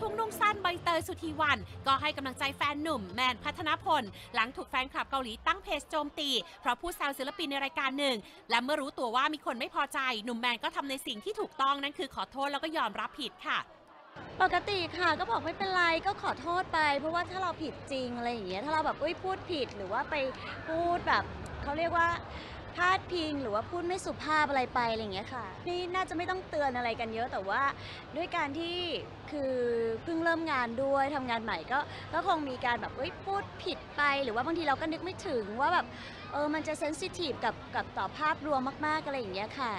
ทุ่งนุ่งสั้นใบเตยสุธีวัน ก็ให้กำลังใจแฟนหนุ่มแมนพัฒนพล หลังถูกแฟนคลับเกาหลีตั้งเพจโจมตี เพราะพูดแซวศิลปินในรายการหนึ่ง และเมื่อรู้ตัวว่ามีคนไม่พอใจ หนุ่มแมนก็ทำในสิ่งที่ถูกต้องนั่นคือขอโทษแล้วก็ยอมรับผิดค่ะปกติค่ะก็บอกไม่เป็นไรก็ขอโทษไป เพราะว่าถ้าเราผิดจริงอะไรอย่างเงี้ยถ้าเราแบบอุ้ยพูดผิดหรือว่าไปพูดแบบเขาเรียกว่าพาดพิงหรือว่าพูดไม่สุภาพอะไรไปอะไรอย่างเงี้ยค่ะนี่น่าจะไม่ต้องเตือนอะไรกันเยอะแต่ว่าด้วยการที่คือ พิ่งเริ่มงานด้วยทำงานใหม่ก็ก็คงมีการแบบเอ้ยพูดผิดไป หรือว่าบางทีเราก็นึกไม่ถึงว่าแบบเออมันจะเซนซิทีฟกับกับต่อภาพรวมมากๆอะไรอย่างเงี้ยค่ะ